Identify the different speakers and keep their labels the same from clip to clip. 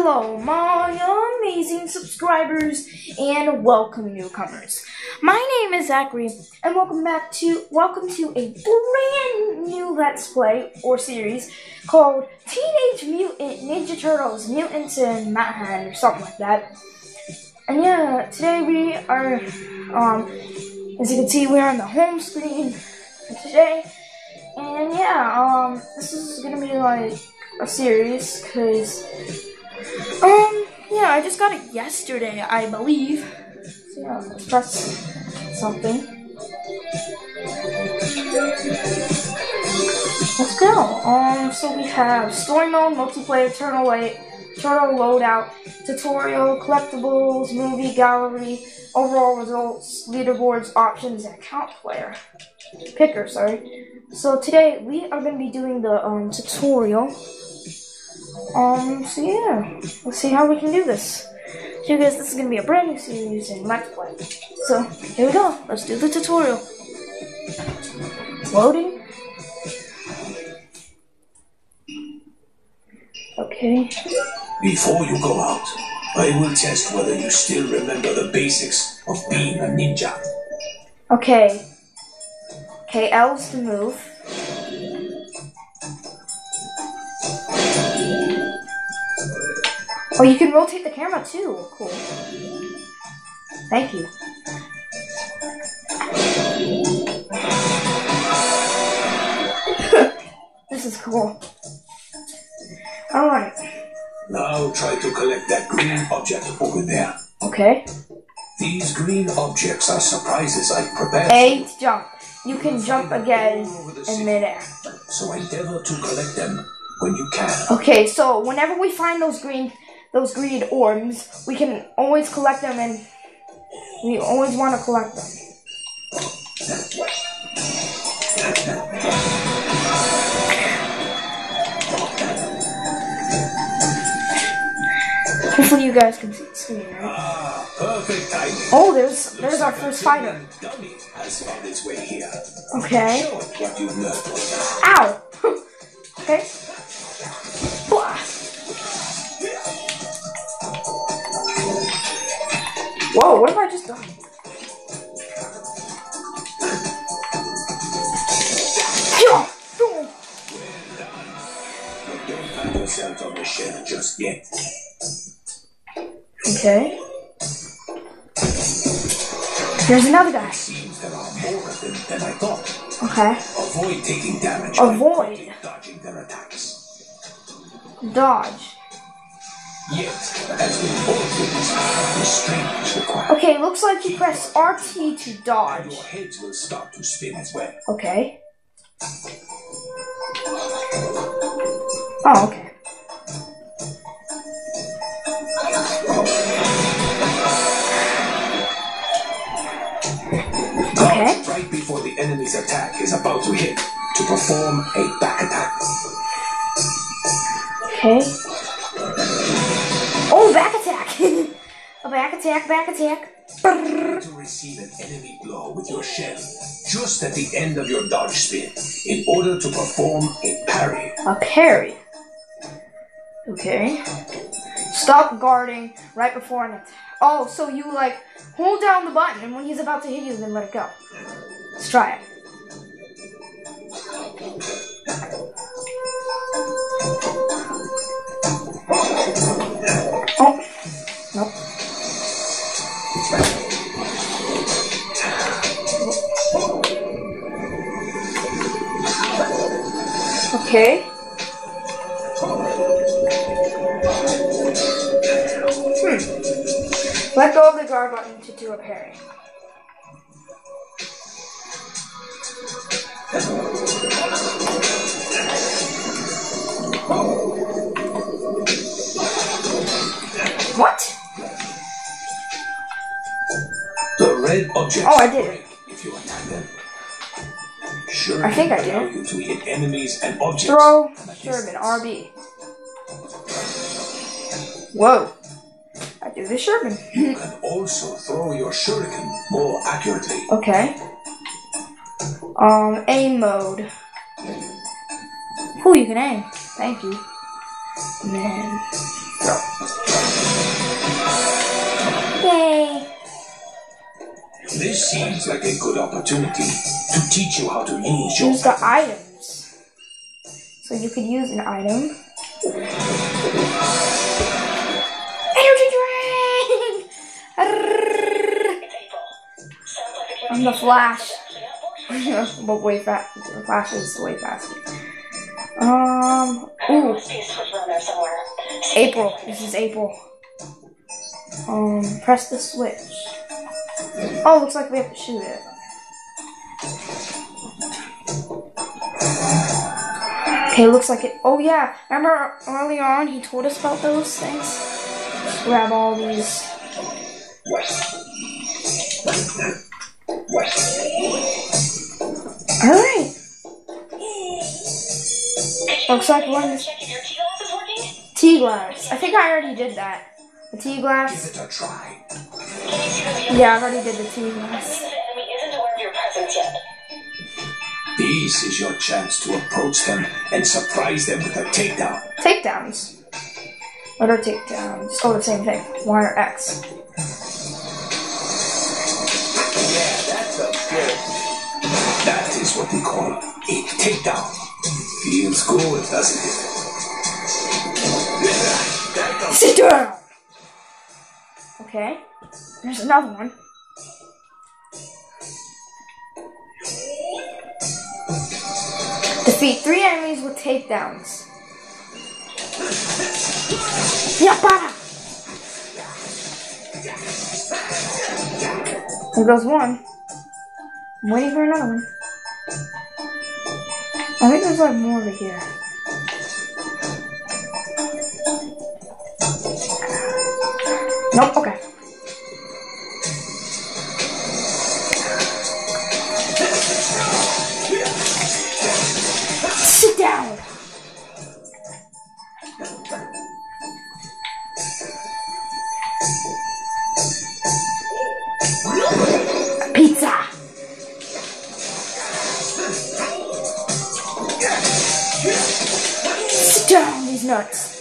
Speaker 1: Hello, my amazing subscribers, and welcome newcomers. My name is Zachary, and welcome back to welcome to a brand new Let's Play or series called Teenage Mutant Ninja Turtles: Mutants in Mayhem or something like that. And yeah, today we are, um, as you can see, we're on the home screen today. And yeah, um, this is gonna be like a series because um, yeah, I just got it yesterday, I believe. So yeah, let's press something. Let's go. Um, so we have story mode, multiplayer, turtle light, turtle loadout, tutorial, collectibles, movie gallery, overall results, leaderboards, options, and account player. Picker, sorry. So today we are going to be doing the um, tutorial. Um, so yeah, let's see how we can do this. So you guys, this is gonna be a brand new series in Let's Play. So, here we go, let's do the tutorial. Loading. Okay.
Speaker 2: Before you go out, I will test whether you still remember the basics of being a ninja.
Speaker 1: Okay. Okay, L's to move. Oh, you can rotate the camera too. Cool. Thank you. this is cool. Alright.
Speaker 2: Now try to collect that green object over there.
Speaker 1: Okay.
Speaker 2: These green objects are surprises I prepared.
Speaker 1: To jump. You can jump again in midair.
Speaker 2: So endeavor to collect them when you can.
Speaker 1: Okay, so whenever we find those green those green orbs, we can always collect them and we always want to collect them. Hopefully you guys can see the screen, right?
Speaker 2: Perfect timing.
Speaker 1: Oh, there's there's our first fighter.
Speaker 2: Dummy has found its way here.
Speaker 1: Okay.
Speaker 2: Show it what you've learned.
Speaker 1: Ow! okay. Whoa, what have I just done? Yeah.
Speaker 2: Don't find yourself on the shelf just yet.
Speaker 1: Okay. There's another guy.
Speaker 2: Seems there are more of them than I thought.
Speaker 1: Okay.
Speaker 2: Avoid taking damage.
Speaker 1: Avoid.
Speaker 2: dodging their attacks.
Speaker 1: Dodge. Okay, looks like you press RT to
Speaker 2: Your
Speaker 1: dodge.
Speaker 2: heads will start to spin as well.
Speaker 1: Okay. Oh, okay. Okay.
Speaker 2: Right before the enemy's attack is about to hit to perform a back attack.
Speaker 1: Okay. A back attack, back attack.
Speaker 2: To receive an enemy blow with your shell just at the end of your dodge spin in order to perform a parry.
Speaker 1: A parry. Okay. Stop guarding right before an attack. Oh, so you like hold down the button and when he's about to hit you, then let it go. Let's try it. Oh, nope. Okay. Hmm. Let go of the guard button to do a parry. What?
Speaker 2: red objects.
Speaker 1: Oh, I did.
Speaker 2: If you attack them. Sure.
Speaker 1: I think I did.
Speaker 2: You to hit enemies and objects.
Speaker 1: Throw Sherman RB. Whoa. I do the Sherman.
Speaker 2: you can also throw your shuriken more accurately.
Speaker 1: Okay. Um, aim mode. Oh, you can aim. Thank you. Man. Yay! Throw.
Speaker 2: seems like a good opportunity to teach you how to use your
Speaker 1: Use the items. So you could use an item. Energy drink! I'm the Flash. but way fast. The Flash is way faster. Um. Ooh. April. This is April. Um. Press the switch. Oh, looks like we have to shoot it. Okay, looks like it. Oh yeah, remember earlier on he told us about those things. Grab all these. All right. Looks like one tea glass. I think I already did that. The tea
Speaker 2: Give
Speaker 1: glass.
Speaker 2: it a try.
Speaker 1: Yeah, I already did the tea glass.
Speaker 2: This is your chance to approach them and surprise them with a takedown.
Speaker 1: Takedowns. What are takedowns? Oh, the same thing. Y or X.
Speaker 3: Yeah, that's felt good.
Speaker 2: That is what we call a takedown. Feels good, doesn't it?
Speaker 1: Sit down! Okay. There's another one. Defeat three enemies with takedowns. Yeah, para! There goes one. I'm waiting for another one. I think there's like more over here. Nope, okay. Sit down! Pizza! Sit down, these nuts.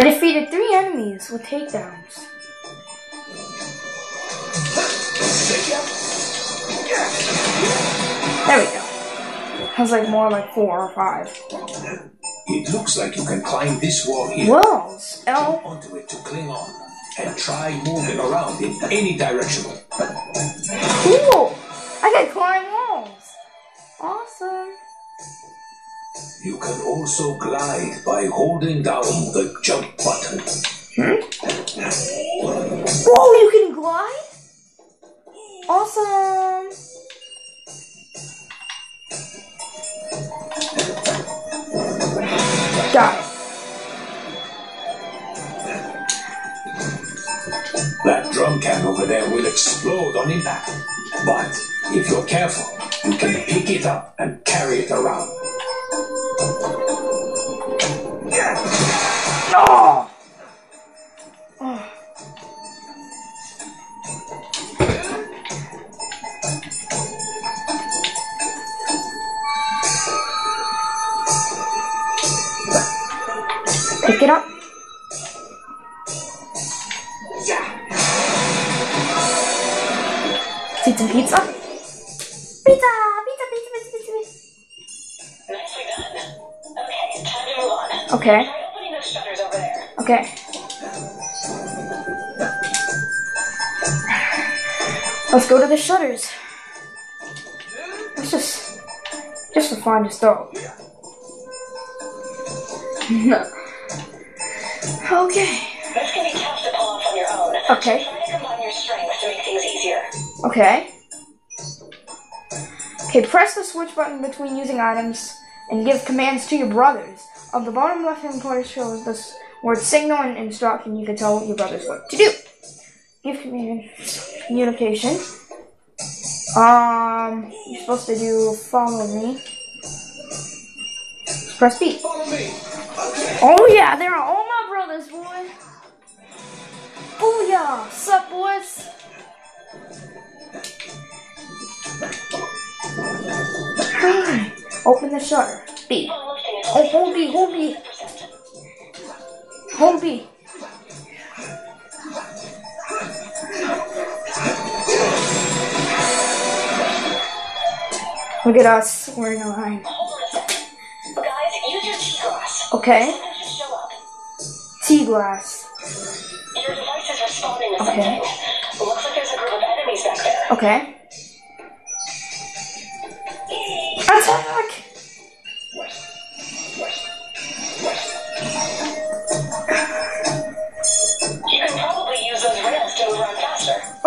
Speaker 1: I defeated three enemies with takedowns. There we go. Has like more like four or five.
Speaker 2: It looks like you can climb this wall here.
Speaker 1: Walls. L.
Speaker 2: onto it to cling on and try moving around in any direction.
Speaker 1: Cool. I can climb walls. Awesome.
Speaker 2: You can also glide by holding down the jump button. Hmm?
Speaker 1: Whoa, you can glide? Awesome. Got it.
Speaker 2: That drum can over there will explode on impact. But if you're careful, you can pick it up and carry it around.
Speaker 1: Oh. Oh. Pick it up. Let's eat some pizza, pizza,
Speaker 4: Okay,
Speaker 1: okay. Let's go to the shutters. Let's just, just for fun, just throw. okay.
Speaker 4: This can be to your own.
Speaker 1: Okay.
Speaker 4: Try to combine your strengths to make things easier.
Speaker 1: Okay. Okay, press the switch button between using items and give commands to your brothers. Of the bottom left hand corner shows the s- word signal and instruction. You can tell your brothers what to do. Give communication. Um, you're supposed to do follow me. Press B. Oh yeah, there are all my brothers, boy. Oh yeah, sup boys? Open the shutter. B. Oh, hold B, hold B,
Speaker 4: 100%.
Speaker 1: hold B. Look at us, we're in a line.
Speaker 4: Hold on a second. Guys, use your T-glass.
Speaker 1: Okay,
Speaker 4: Something should show up.
Speaker 1: T glass.
Speaker 4: Your device is responding to
Speaker 1: Okay.
Speaker 4: something. Looks like there's a group of enemies back there.
Speaker 1: Okay.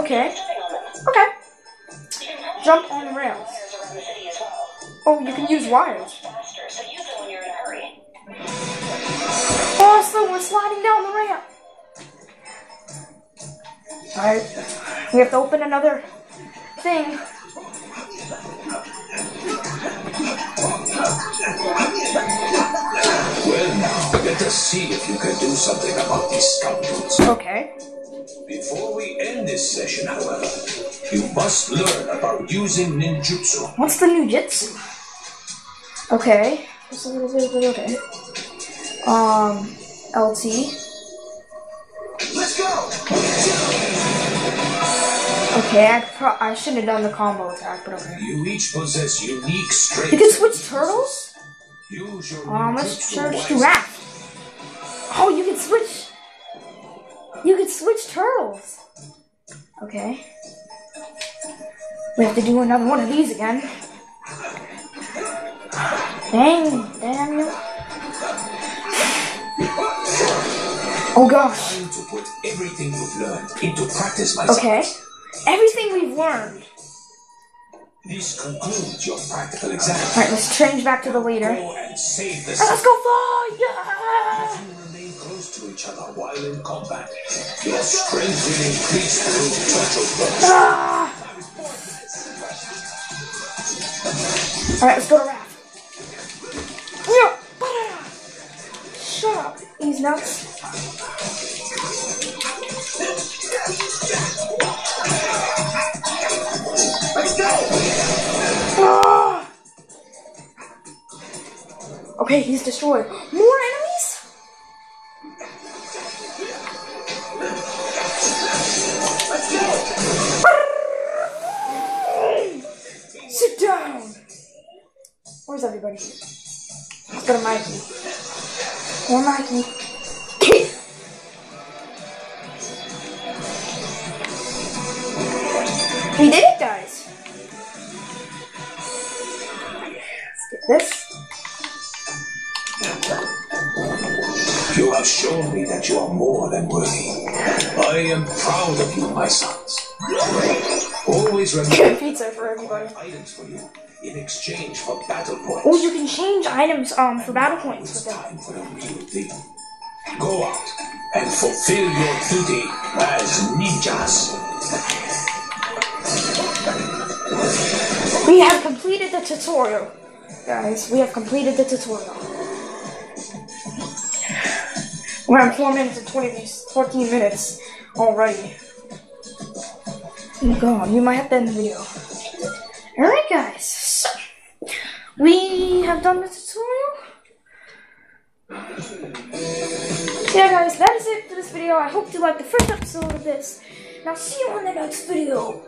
Speaker 1: Okay,
Speaker 4: Stepping on them.
Speaker 1: okay.
Speaker 4: You can probably
Speaker 1: Jump on the rails.
Speaker 4: wires around the city as well.
Speaker 1: Oh, you can use wires.
Speaker 4: Faster, so use them when you're in a hurry.
Speaker 1: So we're sliding down the ramp. Alright, we have to open another thing.
Speaker 2: Well, now, let us see if you can do something about these scoundrels.
Speaker 1: Okay.
Speaker 2: Before we end this session, however, you must learn about using ninjutsu.
Speaker 1: What's the new jitsu? Okay. Okay. Um, LT.
Speaker 3: Let's go!
Speaker 1: Okay, I, pro- I should have done the combo attack, but okay.
Speaker 2: You each possess unique strengths.
Speaker 1: You can switch turtles?
Speaker 2: Use your
Speaker 1: Um, let's
Speaker 2: ninjutsu
Speaker 1: search to
Speaker 2: wisely.
Speaker 1: Oh, you can switch. You can switch turtles. Okay. We have to do another one of these again. Dang, damn you. Oh gosh.
Speaker 2: Time to put everything you've learned into practice, my son.
Speaker 1: Okay. Everything we've learned.
Speaker 2: This concludes your practical exam.
Speaker 1: Alright, let's change back to the leader. Alright,
Speaker 2: Go and save the
Speaker 1: let's go fly! Yeah!
Speaker 2: Each other while in combat, your strength will increase through total growth.
Speaker 1: Ah! Alright, let's go to Raph. Yeah. Shut up, he's nuts.
Speaker 3: Let's go!
Speaker 1: Ah! Okay, he's destroyed. Sit down. Where's everybody? Let's go to Mikey. Or Mikey. we did it, guys. Let's get this.
Speaker 2: You have shown me that you are more than worthy. I am proud of you, my sons. Always remember
Speaker 1: Pizza for everybody.
Speaker 2: items for you in exchange for battle points.
Speaker 1: Oh, you can change items um for battle points with them.
Speaker 2: time for the real thing. Go out and fulfill your duty as ninjas.
Speaker 1: We have completed the tutorial. Guys, we have completed the tutorial. We're on 4 minutes and 20, 14 minutes already. Oh god, you might have to end the video. Alright guys, so we have done the tutorial. Yeah guys, that is it for this video. I hope you liked the first episode of this. I'll see you on the next video.